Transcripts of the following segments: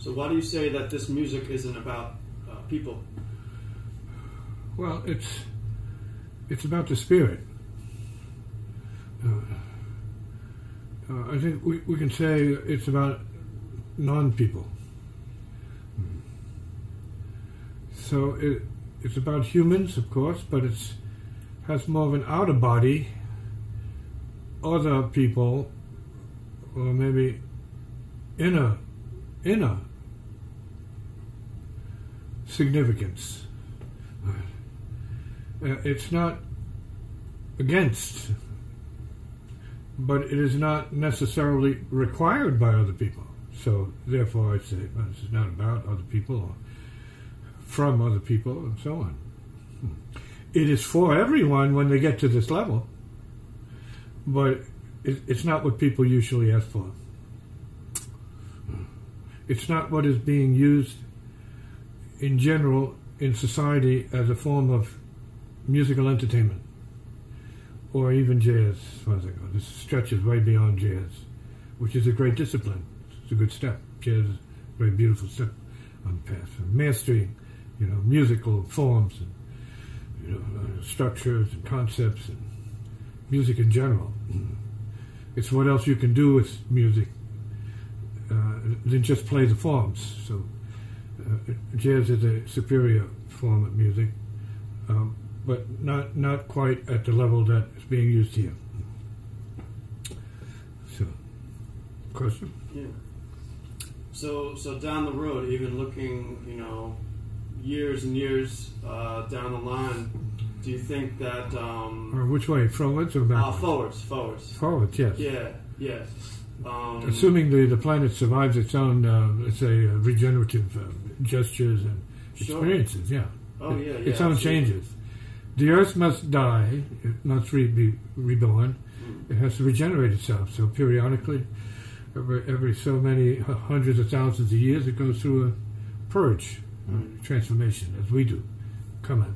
So why do you say that this music isn't about uh, people? Well, it's it's about the spirit. Uh, uh, I think we, we can say it's about non-people. So it, it's about humans, of course, but it's has more of an outer body, other people, or maybe inner inner significance. Uh, it's not against, but it is not necessarily required by other people. So therefore, I say well, this is not about other people or from other people and so on. It is for everyone when they get to this level, but it, it's not what people usually ask for. It's not what is being used in general in society as a form of musical entertainment or even jazz. As far as I go, this stretches way beyond jazz, which is a great discipline. It's a good step. Jazz is a very beautiful step on the path of mastering, you know, musical forms and you know, uh, structures and concepts and music in general. It's what else you can do with music uh, than just play the forms. So jazz is a superior form of music, um, but not not quite at the level that is being used here. So, question? Yeah. So so down the road, even looking, you know, years and years uh, down the line, do you think that um, Or which way, forwards or uh, backwards? forwards, forwards? forwards, yes. Yeah, yes. Um, Assuming the, the planet survives its own, uh, let's say, uh, regenerative uh, gestures and Sure. experiences, yeah. Oh yeah, yeah. its own absolutely. changes. The Earth must die, it must re- be reborn. Mm. It has to regenerate itself. So periodically, every, every so many hundreds of thousands of years, it goes through a purge, Mm. transformation, as we do. Come on.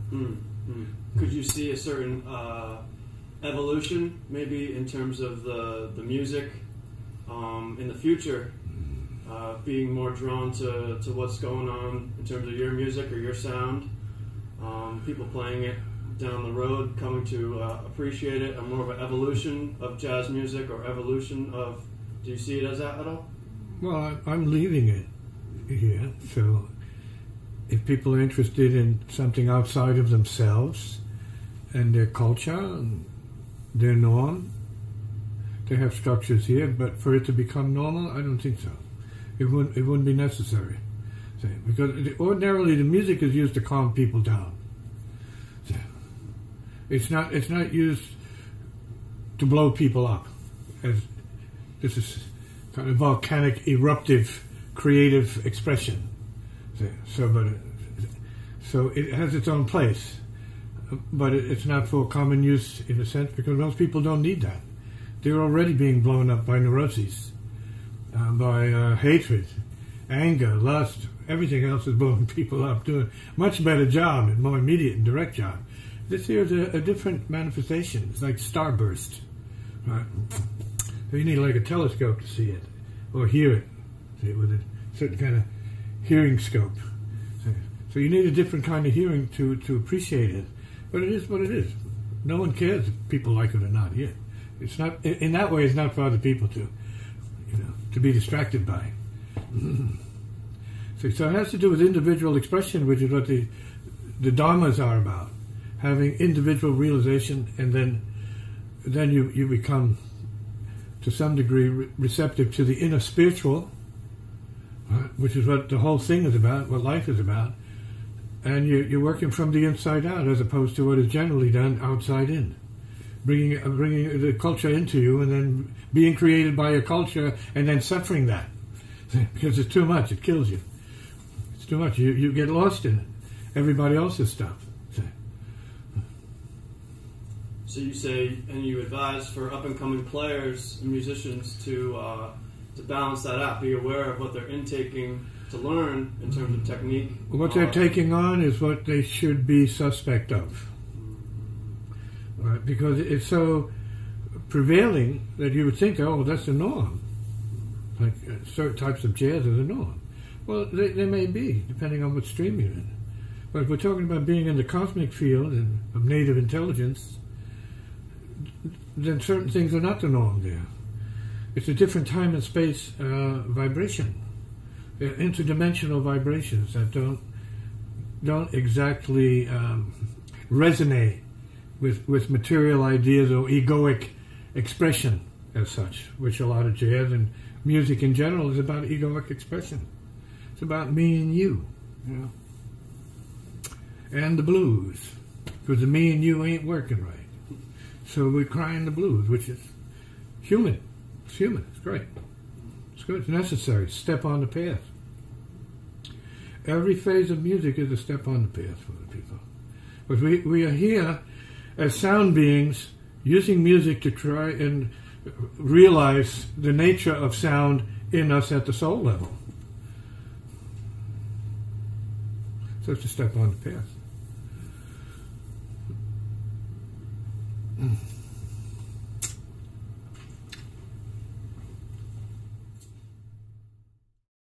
Mm, mm. Could you see a certain uh, evolution, maybe in terms of the the music um, in the future, uh, being more drawn to, to what's going on in terms of your music or your sound, um, people playing it down the road, coming to uh, appreciate it, a more of an evolution of jazz music or evolution of. Do you see it as that at all? Well, I, I'm leaving it here, so if people are interested in something outside of themselves and their culture and their norm, they have structures here, but for it to become normal, I don't think so. It wouldn't, it wouldn't be necessary. So, because ordinarily the music is used to calm people down. So, it's not it's not used to blow people up. As this is kind of volcanic, eruptive, creative expression. So, so but it, so it has its own place, but it's not for common use in a sense because most people don't need that. They're already being blown up by neuroses, uh, by uh, hatred, anger, lust. Everything else is blowing people up, doing a much better job and more immediate and direct job. This here is a, a different manifestation. It's like starburst, right? So you need like a telescope to see it or hear it, see, with a certain kind of hearing scope. So, so you need a different kind of hearing to, to appreciate it. But it is what it is. No one cares if people like it or not here. It's not in, that way. It's not for other people to, you know, to be distracted by. so, so it has to do with individual expression, which is what the the dharmas are about. Having individual realization, and then then you you become to some degree re- receptive to the inner spiritual, right, which is what the whole thing is about, what life is about, and you, you're working from the inside out as opposed to what is generally done outside in, bringing bringing the culture into you, and then being created by a culture, and then suffering that because it's too much, it kills you. It's too much. You you get lost in it. Everybody else's stuff. So you say, and you advise for up and coming players and musicians to uh, to balance that out, be aware of what they're intaking to learn in terms of technique. What they're Uh, taking on is what they should be suspect of. Right? Because it's so prevailing that you would think, oh, that's the norm. Like uh, certain types of jazz are the norm. Well, they, they may be, depending on what stream you're in. But if we're talking about being in the cosmic field and of native intelligence, then certain things are not the norm there. It's a different time and space uh, vibration, They're interdimensional vibrations that don't don't exactly um, resonate with with material ideas or egoic expression as such, which a lot of jazz and music in general is about egoic expression. It's about me and you, you know. And the blues, because the me and you ain't working right. So we're crying the blues, which is human. It's human. It's great. It's good. It's necessary. Step on the path. Every phase of music is a step on the path for the people. But we, we are here as sound beings using music to try and realize the nature of sound in us at the soul level. So it's a step on the path.